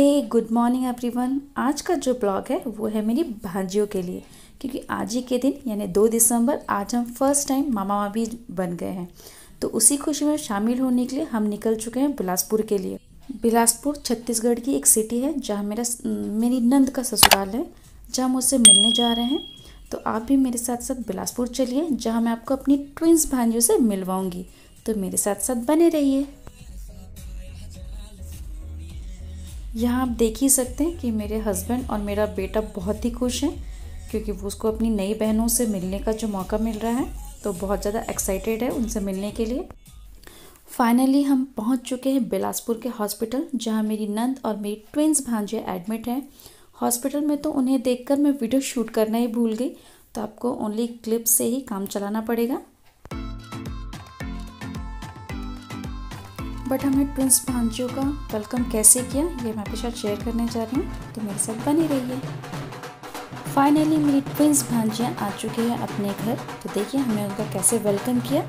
हे good morning everyone आज का जो ब्लॉग है, वो है मेरी भांजियों के लिए। क्योंकि आज ही के दिन, यानी दो दिसंबर, आज हम फ़र्स्ट टाइम मामा मामी बन गए हैं। तो उसी खुशी में शामिल होने के लिए हम निकल चुके हैं बिलासपुर के लिए। बिलासपुर छत्तीसगढ़ की एक सिटी है, जहाँ मेरा मेरी नंद का ससुराल है, जहाँ हम उससे मिलने जा रहे हैं। तो आप भी मेरे साथ साथ बिलासपुर चलिए, जहाँ मैं आपको अपनी ट्विंस भांजियों से मिलवाऊँगी। तो मेरे साथ साथ बने रहिए। यहाँ आप देख ही सकते हैं कि मेरे हस्बैंड और मेरा बेटा बहुत ही खुश हैं, क्योंकि वो उसको अपनी नई बहनों से मिलने का जो मौका मिल रहा है तो बहुत ज़्यादा एक्साइटेड है उनसे मिलने के लिए। फाइनली हम पहुँच चुके हैं बिलासपुर के हॉस्पिटल जहाँ मेरी नंद और मेरी ट्विंस भांजे एडमिट हैं। हॉस्पिटल में तो उन्हें देखकर मैं वीडियो शूट करना ही भूल गई तो आपको ओनली क्लिप से ही काम चलाना पड़ेगा। बट हमें ट्विंस भांजियों का वेलकम कैसे किया, ये मैं आपके साथ शेयर करने जा रही हूँ तो मेरे साथ बनी रहिए। फाइनली मेरी ट्विंस भांजियाँ आ चुकी हैं अपने घर तो देखिए हमने उनका कैसे वेलकम किया।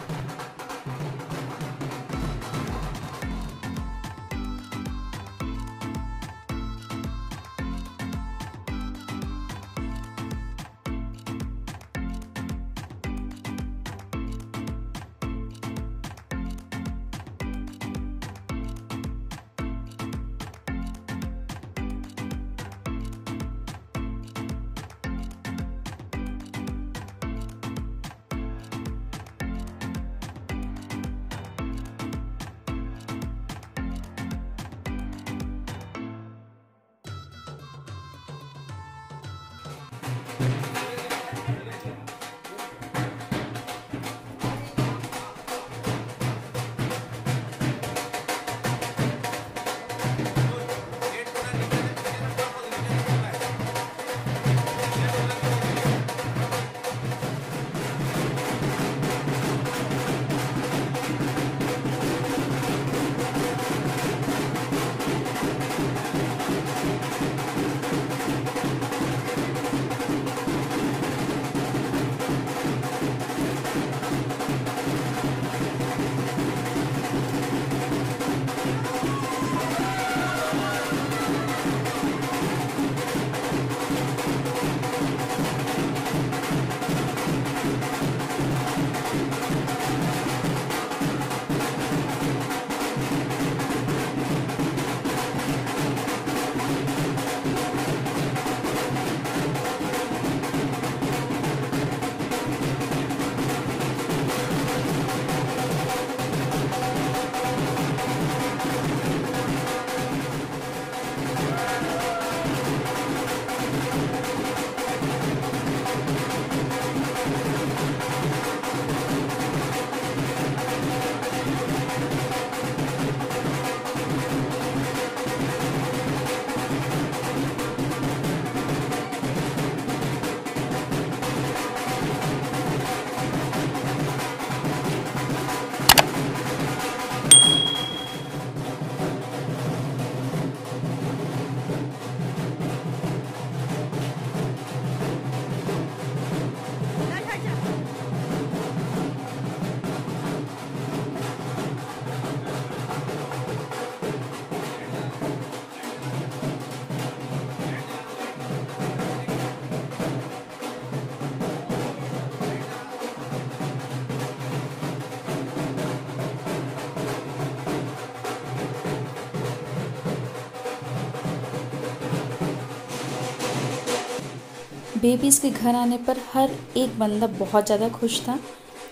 बेबीज़ के घर आने पर हर एक बंदा बहुत ज़्यादा खुश था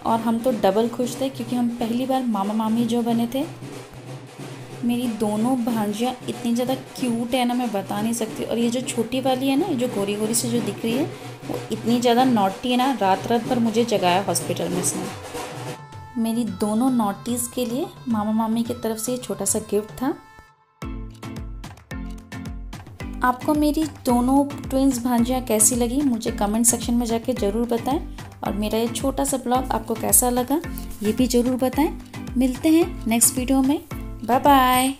और हम तो डबल खुश थे क्योंकि हम पहली बार मामा मामी जो बने थे। मेरी दोनों भांजियाँ इतनी ज़्यादा क्यूट है ना मैं बता नहीं सकती। और ये जो छोटी वाली है ना, ये जो गोरी गोरी से जो दिख रही है, वो इतनी ज़्यादा नोटी है ना रात रात भर मुझे जगाया हॉस्पिटल में इसने। मेरी दोनों नोटिस के लिए मामा मामी की तरफ़ से ये छोटा सा गिफ्ट था। आपको मेरी दोनों ट्विंस भांजियाँ कैसी लगी, मुझे कमेंट सेक्शन में जाके ज़रूर बताएँ और मेरा ये छोटा सा ब्लॉग आपको कैसा लगा, ये भी ज़रूर बताएँ। मिलते हैं नेक्स्ट वीडियो में। Bye bye